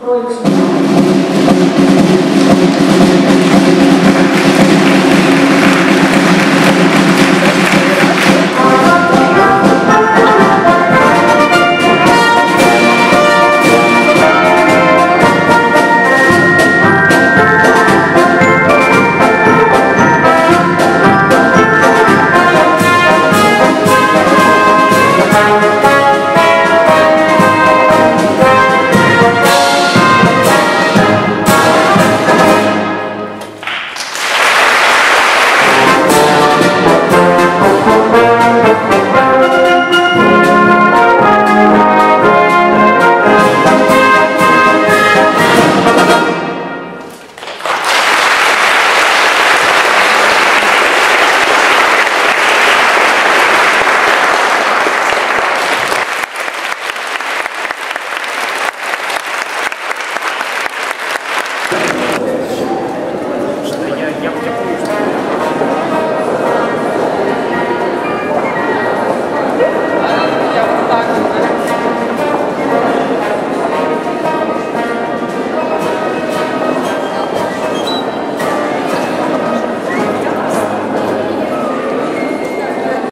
кроется.